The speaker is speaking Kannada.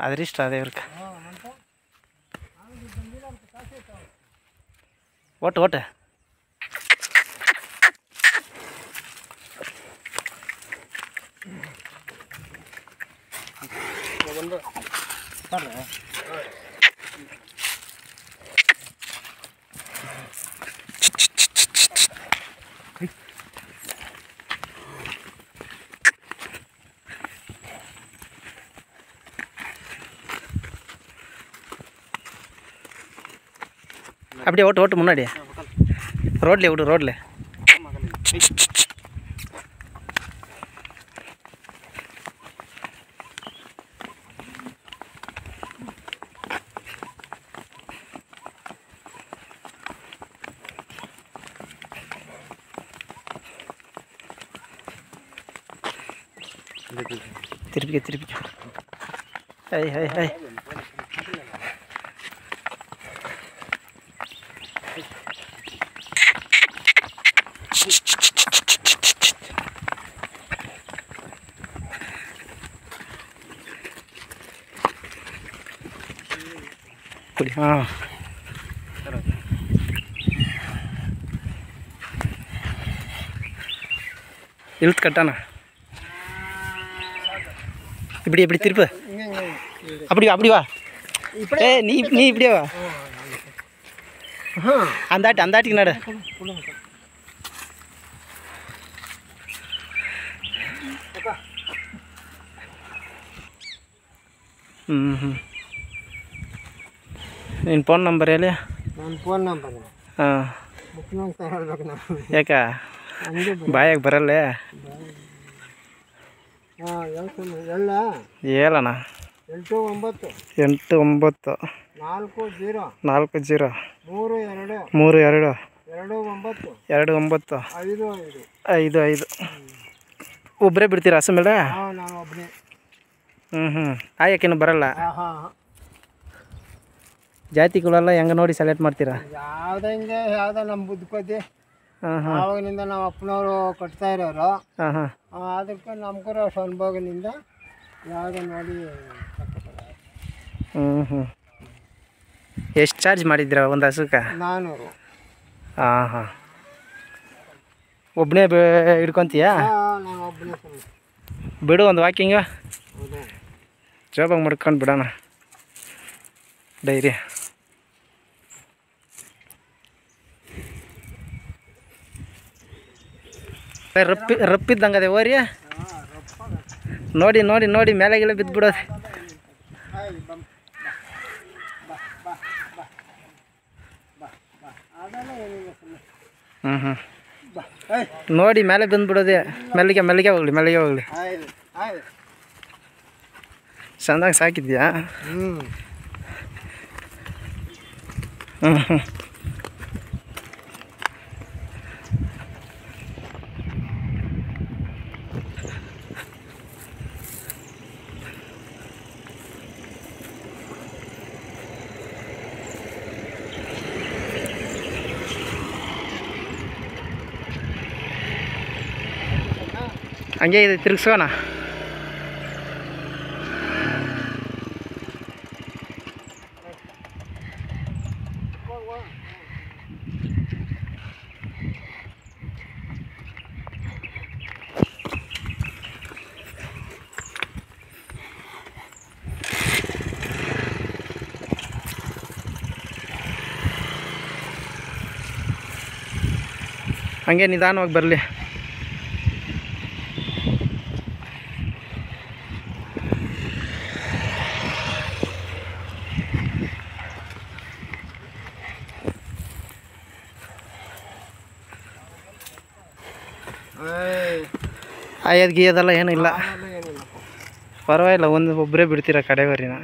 ಅದರಿಷ್ಟ ಅದೇ ಇವ್ರಿಗೆ ಒಟ್ಟು ಒಟ್ಟು அப்படியே ஓட்டு ஓட்டு முன்னாடி ரோட்லேயே விடு ரோட்ல. திருப்பிக்க திருப்பிக்க. ஹை ஹை ஹை Ilut katana. Ibu dia beli tirpa. Apa dia? Apa dia? Eh, ni ni apa dia? Hah. Anda, anda tinggal. ಹ್ಞೂ ಹ್ಞೂ ನಿನ್ನ ಫೋನ್ ನಂಬರ್ ಹೇಳಿ ನನ್ನ ಫೋನ್ ನಂಬರ್ ಹಾಂ. ಯಾಕ? ಬಾಯಾಗ ಬರಲ್ಲ ಹೇಳಣ್ಣ. ಎಂಟು ಒಂಬತ್ತು. ಎಂಟು ಒಂಬತ್ತು. ನಾಲ್ಕು ಜೀರೋ. ನಾಲ್ಕು ಜೀರೋ. ಮೂರು ಎರಡು. ಮೂರು ಎರಡು. ಎರಡು ಒಂಬತ್ತು. ಎರಡು ಒಂಬತ್ತು. ಐದು ಐದು. ಐದು ಐದು. ಒಬ್ಬರೇ ಬಿಡ್ತೀರಾ ಹಸು ಮೇಲೆ ಹ್ಞೂ ಹ್ಞೂ ಆಯಕ್ಕೇನು ಬರಲ್ಲ. ಹಾಂ ಹಾಂ ಜಾತಿಗಳೆಲ್ಲ ಹೆಂಗೆ ನೋಡಿ ಸೆಲೆಕ್ಟ್ ಮಾಡ್ತೀರಾ? ಯಾವ್ದು ಹಿಂಗೆ ಯಾವ್ದೋ ನಮ್ಮ ಹಾಂ ಆವಾಗಿನಿಂದ ನಮ್ಮ ಅಪ್ಪನವರು ಕಟ್ತಾ ಇರೋರು. ಹಾಂ ಹಾಂ. ಅದಕ್ಕೆ ನಮ್ಗೂ ಅನುಭವದಿಂದ ಯಾವುದೋ ನೋಡಿ. ಹ್ಞೂ ಹ್ಞೂ ಎಷ್ಟು ಚಾರ್ಜ್ ಮಾಡಿದ್ದೀರಾ ಒಂದು ಹಸುಕ್ಕೆ ನಾನ್ನೂರು ಹಾಂ ಹಾಂ. ಒಬ್ಬನೇ ಬೇ ಹಿಡ್ಕೊತೀಯಾ? ಬಿಡು ಒಂದು ವಾಕಿಂಗ ಜೋಬಾಗ ಮಾಡ್ಕೊಂಡು ಬಿಡೋಣ. ಡೈರಿ. ರಪ್ಪಿ, ರಪ್ಪಿದ್ದಂಗೆ ಅದೇ ಓರಿ. ನೋಡಿ ನೋಡಿ ನೋಡಿ ಮೇಲೆ ಗಿಳೆ ಬಿದ್ದು ಬಿಡೋದು ಹಾಯ್ ಬಮ್ ಬಾ ಬಾ ಬಾ ಬಾ ಬಾ ಅದೆಲ್ಲ ಏನಿಲ್ಲ ಹ್ಞೂ ಹ್ಞೂ ನೋಡಿ ಮೇಲೆ ಬಂದು ಬಿಡೋದೆ ಮೆಲ್ಲಿಗೆ ಮೆಲ್ಲಿಗೆ ಹೋಗ್ಲಿ ಮೆಲ್ಲಿಗೆ ಹೋಗ್ಲಿ. ಹಾಯ್ ಹಾಯ್ ಚೆಂದಾಗಿ ಸಾಕಿದ್ಯಾ ಹ್ಞೂ ಹ್ಞೂ ಹ್ಞೂ ಹಂಗೆ ಇದೆ ತಿರ್ಗಿಸೋಣ ಹಂಗೆ ನಿಧಾನವಾಗಿ ಬರಲಿ. ಆಯ್ದು ಗೀಯದೆಲ್ಲ ಇಲ್ಲ ಪರವಾಗಿಲ್ಲ ಒಂದು ಒಬ್ಬರೇ ಬಿಡ್ತೀರ ಕಡೆವರಿನ